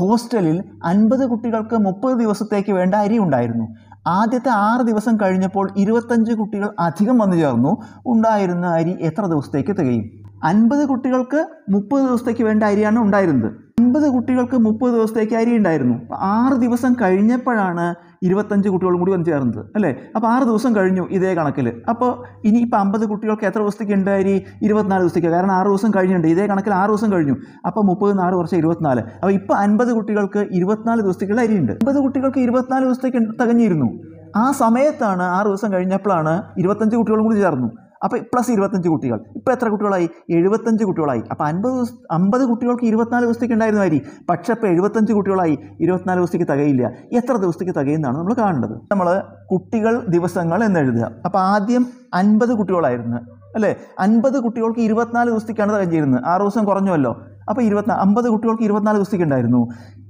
ഹോസ്റ്റലിൽ അൻപത് കുട്ടികൾക്ക് മുപ്പത് ദിവസത്തേക്ക് വേണ്ട അരി ഉണ്ടായിരുന്നു. ആദ്യത്തെ ആറ് ദിവസം കഴിഞ്ഞപ്പോൾ ഇരുപത്തഞ്ച് കുട്ടികൾ അധികം വന്നു ചേർന്നു. ഉണ്ടായിരുന്ന അരി എത്ര ദിവസത്തേക്ക് തികയും? അൻപത് കുട്ടികൾക്ക് മുപ്പത് ദിവസത്തേക്ക് വേണ്ട അരിയാണ് ഉണ്ടായിരുന്നത്. അൻപത് കുട്ടികൾക്ക് മുപ്പത് ദിവസത്തേക്ക് അരി ഉണ്ടായിരുന്നു. ആറ് ദിവസം കഴിഞ്ഞപ്പോഴാണ് ഇരുപത്തഞ്ച് കുട്ടികളും കൂടി വന്ന് ചേർന്നത് അല്ലേ? അപ്പോൾ ആറ് ദിവസം കഴിഞ്ഞു ഇതേ കണക്കിൽ അപ്പോൾ ഇനി ഇപ്പോൾ അമ്പത് കുട്ടികൾക്ക് എത്ര ദിവസത്തേക്ക് ഉണ്ട് അരി? ഇരുപത്തിനാല് ദിവസത്തേക്ക്. കാരണം ആറ് ദിവസം കഴിഞ്ഞിട്ടുണ്ട്. ഇതേ കണക്കിൽ ആറ് ദിവസം കഴിഞ്ഞു. അപ്പോൾ മുപ്പത് നാല് കുറച്ച് ഇരുപത്തിനാല്. അപ്പോൾ ഇപ്പോൾ അൻപത് കുട്ടികൾക്ക് ഇരുപത്തിനാല് ദിവസത്തേക്കുള്ള അരിയുണ്ട് അമ്പത് കുട്ടികൾക്ക് ഇരുപത്തിനാല് ദിവസത്തേക്ക് തികഞ്ഞിരുന്നു. ആ സമയത്താണ് ആറ് ദിവസം കഴിഞ്ഞപ്പോഴാണ് ഇരുപത്തഞ്ച് കുട്ടികളും കൂടി ചേർന്നു. അപ്പോൾ പ്ലസ് ഇരുപത്തഞ്ച് കുട്ടികൾ. ഇപ്പോൾ എത്ര കുട്ടികളായി? എഴുപത്തഞ്ച് കുട്ടികളായി. അപ്പോൾ അൻപത് ദിവസം അമ്പത് കുട്ടികൾക്ക് ഇരുപത്തിനാല് ദിവസത്തേക്ക് ഉണ്ടായിരുന്ന അരി പക്ഷേ ഇപ്പോൾ എഴുപത്തഞ്ച് കുട്ടികളായി. ഇരുപത്തിനാല് ദിവസത്തേക്ക് തികയില്ല. എത്ര ദിവസത്തേക്ക് തികയുന്നതാണ് നമ്മൾ കാണേണ്ടത്. നമ്മൾ കുട്ടികൾ ദിവസങ്ങൾ എന്ന് എഴുതുക. അപ്പോൾ ആദ്യം അൻപത് കുട്ടികളായിരുന്നു. അല്ലേ? അൻപത് കുട്ടികൾക്ക് ഇരുപത്തിനാല് ദിവസത്തേക്കാണ് തികഞ്ഞിരുന്നത്. ആറ് ദിവസം കുറഞ്ഞുവല്ലോ? അപ്പോൾ ഇരുപത്തി അമ്പത് കുട്ടികൾക്ക് ഇരുപത്തിനാല് ദിവസത്തേക്ക് ഉണ്ടായിരുന്നു.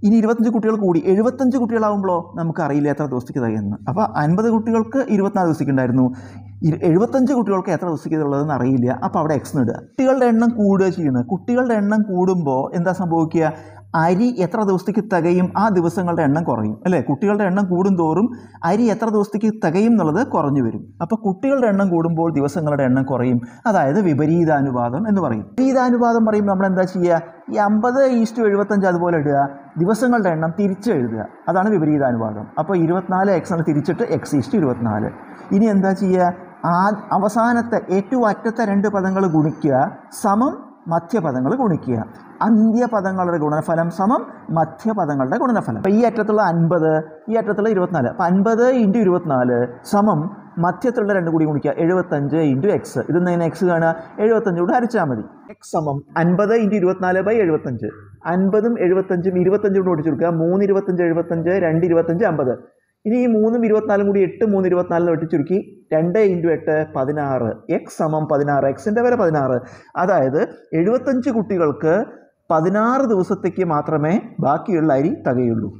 ഇനി ഇരുപത്തഞ്ച് കുട്ടികൾ കൂടി എഴുപത്തഞ്ച് കുട്ടികളാവുമ്പോൾ നമുക്ക് അറിയില്ല എത്ര ദിവസത്തേക്ക് തികയുന്നു അപ്പോൾ അൻപത് കുട്ടികൾക്ക് ഇരുപത്തിനാല് ദിവസത്തേക്ക് ഉണ്ടായിരുന്നു. എഴുപത്തഞ്ച് കുട്ടികൾക്ക് എത്ര ദിവസത്തേക്ക് ഉള്ളതെന്ന് അറിയില്ല. അപ്പോൾ അവിടെ എക്സ് ഇടുക. കുട്ടികളുടെ എണ്ണം കൂടുക ചെയ്യുന്നത്. കുട്ടികളുടെ എണ്ണം കൂടുമ്പോൾ എന്താ സംഭവിക്കുക? അരി എത്ര ദിവസത്തേക്ക് തികയും ആ ദിവസങ്ങളുടെ എണ്ണം കുറയും അല്ലേ? കുട്ടികളുടെ എണ്ണം കൂടുന്തോറും അരി എത്ര ദിവസത്തേക്ക് തികയും എന്നുള്ളത് കുറഞ്ഞു വരും. അപ്പോൾ കുട്ടികളുടെ എണ്ണം കൂടുമ്പോൾ ദിവസങ്ങളുടെ എണ്ണം കുറയും. അതായത് വിപരീതാനുപാതം എന്ന് പറയും. വിപരീതാനുപാതം പറയുമ്പോൾ നമ്മൾ എന്താ ചെയ്യുക? ഈ അമ്പത് ഈസ്റ്റു എഴുപത്തഞ്ച് അതുപോലെ ഇടുക. ദിവസങ്ങളുടെ എണ്ണം തിരിച്ച് എഴുതുക. അതാണ് വിപരീതാനുപാതം. അപ്പോൾ ഇരുപത്തിനാല് എക്സ് തിരിച്ചിട്ട് എക്സ് ഈസ്റ്റ് ഇരുപത്തിനാല്. ഇനി എന്താ ചെയ്യുക? ആ അവസാനത്തെ ഏറ്റവും അറ്റത്തെ രണ്ട് പദങ്ങൾ ഗുണിക്കുക. സമം മധ്യപദങ്ങൾ ഗുണിക്കുക. അന്ത്യപദങ്ങളുടെ ഗുണനഫലം സമം മധ്യപദങ്ങളുടെ ഗുണനഫലം. അപ്പോൾ ഈ അറ്റത്തുള്ള അൻപത് ഈ അറ്റത്തുള്ള ഇരുപത്തിനാല്. അപ്പോൾ അൻപത് ഇന്റു ഇരുപത്തിനാല് സമം മധ്യത്തിലുള്ള രണ്ട് കൂടി ഗുണിക്കുക. എഴുപത്തഞ്ച് ഇന്റു എക്സ്. ഇത് നിന്ന് എക്സ് കാണുക? എഴുപത്തഞ്ച് കൂടെ ഹരിച്ചാൽ മതി. എക്സ് സമം അൻപത് ഇന്റു ഇരുപത്തിനാല് ബൈ എഴുപത്തഞ്ച്. അൻപതും എഴുപത്തഞ്ചും ഇരുപത്തഞ്ചും കൂടെ ഓടിച്ചു കൊടുക്കുക. മൂന്ന് ഇരുപത്തഞ്ച് എഴുപത്തഞ്ച് രണ്ട് ഇരുപത്തഞ്ച് അമ്പത് ഇനി ഈ മൂന്നും ഇരുപത്തിനാലും കൂടി എട്ട് മൂന്ന് ഇരുപത്തിനാലിന് വെട്ടി ചുരുക്കി രണ്ട് ഇന്റു എട്ട് പതിനാറ്. എക്സ് സമം പതിനാറ്. എക്സിന്റെ വില പതിനാറ്. അതായത് എഴുപത്തഞ്ച് കുട്ടികൾക്ക് പതിനാറ് ദിവസത്തേക്ക് മാത്രമേ ബാക്കിയുള്ള അരി തികയുള്ളൂ.